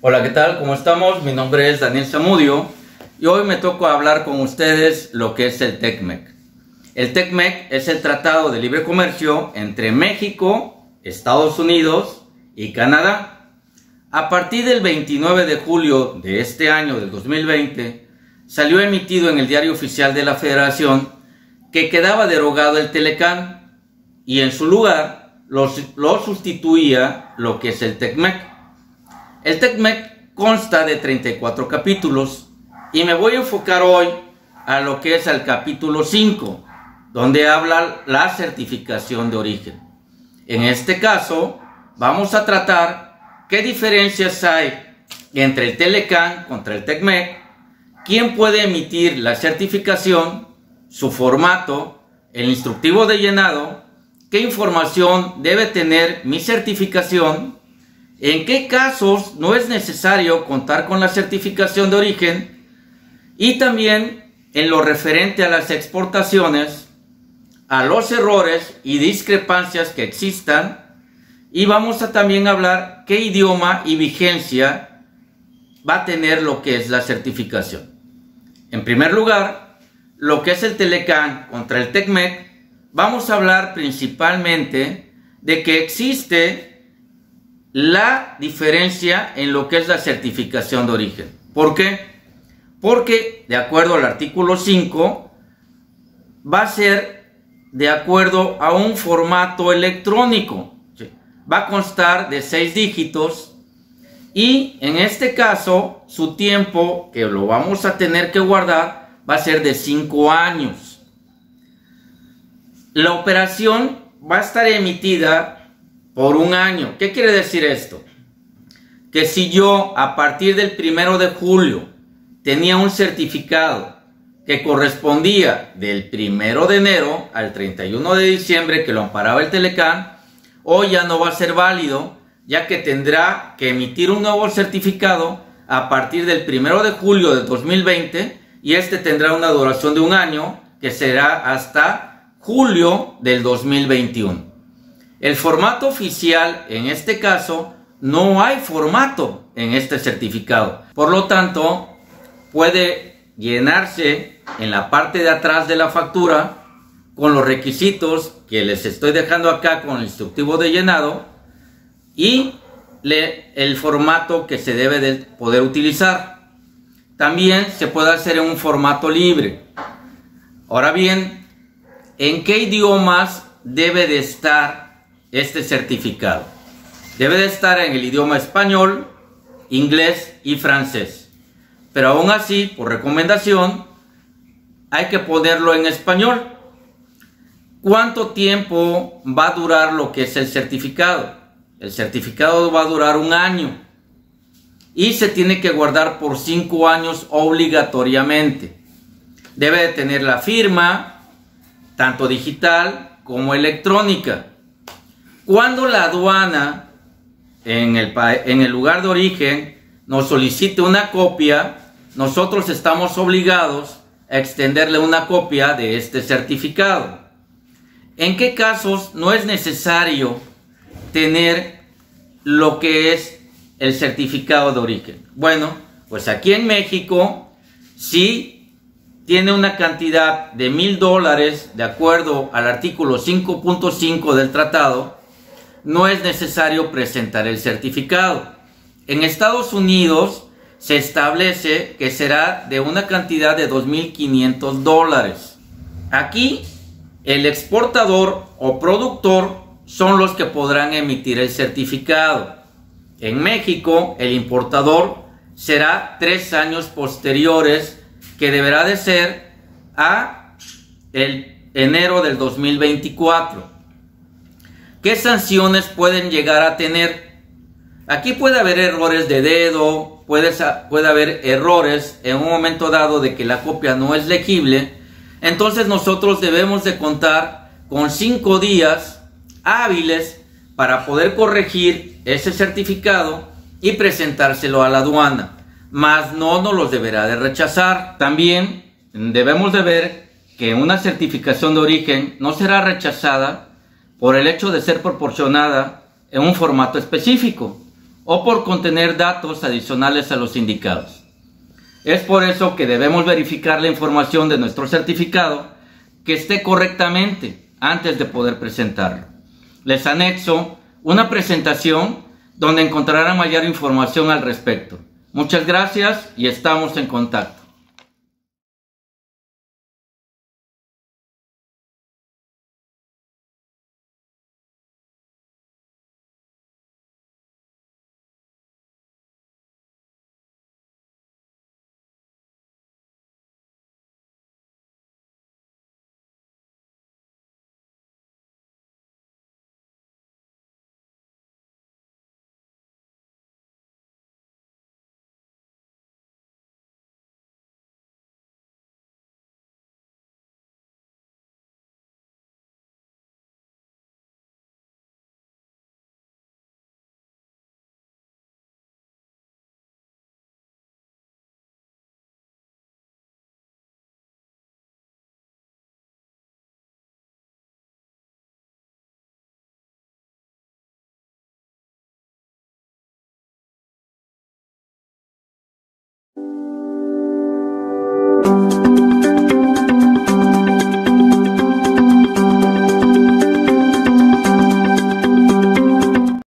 Hola, ¿qué tal? ¿Cómo estamos? Mi nombre es Daniel Zamudio y hoy me toca hablar con ustedes lo que es el TECMEC. El TECMEC es el Tratado de Libre Comercio entre México, Estados Unidos y Canadá. A partir del 29 de julio de este año, del 2020, salió emitido en el Diario Oficial de la Federación que quedaba derogado el Telecán y en su lugar lo, lo sustituía lo que es el TECMEC. El TECMEC consta de 34 capítulos y me voy a enfocar hoy a lo que es el capítulo 5, donde habla la certificación de origen. En este caso, vamos a tratar qué diferencias hay entre el Telecan contra el TECMEC, quién puede emitir la certificación, su formato, el instructivo de llenado, qué información debe tener mi certificación, en qué casos no es necesario contar con la certificación de origen y también en lo referente a las exportaciones, a los errores y discrepancias que existan. Y vamos a también hablar qué idioma y vigencia va a tener lo que es la certificación. En primer lugar, lo que es el Telecan contra el TECMEC, vamos a hablar principalmente de que existe la diferencia en lo que es la certificación de origen. ¿Por qué? Porque de acuerdo al artículo 5 va a ser de acuerdo a un formato electrónico. Va a constar de seis dígitos y en este caso su tiempo que lo vamos a tener que guardar va a ser de 5 años. La operación va a estar emitida por un año. ¿Qué quiere decir esto? Que si yo a partir del primero de julio tenía un certificado que correspondía del primero de enero al 31 de diciembre que lo amparaba el Telecán, hoy ya no va a ser válido, ya que tendrá que emitir un nuevo certificado a partir del primero de julio de 2020 y este tendrá una duración de un año que será hasta julio del 2021. El formato oficial, en este caso, no hay formato en este certificado. Por lo tanto, puede llenarse en la parte de atrás de la factura con los requisitos que les estoy dejando acá con el instructivo de llenado y el formato que se debe de poder utilizar. También se puede hacer en un formato libre. Ahora bien, ¿en qué idiomas debe de estar este certificado. Debe de estar en el idioma español, inglés y francés. Pero aún así, por recomendación, hay que ponerlo en español. ¿Cuánto tiempo va a durar lo que es el certificado? El certificado va a durar un año y se tiene que guardar por cinco años obligatoriamente. Debe de tener la firma, tanto digital como electrónica. Cuando la aduana en el, en el lugar de origen nos solicite una copia, nosotros estamos obligados a extenderle una copia de este certificado. ¿En qué casos no es necesario tener lo que es el certificado de origen? Bueno, pues aquí en México si tiene una cantidad de mil dólares de acuerdo al artículo 5.5 del tratado no es necesario presentar el certificado. En Estados Unidos se establece que será de una cantidad de 2.500 dólares. Aquí el exportador o productor son los que podrán emitir el certificado. En México el importador será tres años posteriores que deberá de ser a el enero del 2024. ¿Qué sanciones pueden llegar a tener? Aquí puede haber errores de dedo, puede, puede haber errores en un momento dado de que la copia no es legible. Entonces nosotros debemos de contar con cinco días hábiles para poder corregir ese certificado y presentárselo a la aduana. Mas no nos los deberá de rechazar. También debemos de ver que una certificación de origen no será rechazada por el hecho de ser proporcionada en un formato específico o por contener datos adicionales a los indicados. Es por eso que debemos verificar la información de nuestro certificado que esté correctamente antes de poder presentarlo. Les anexo una presentación donde encontrarán mayor información al respecto. Muchas gracias y estamos en contacto.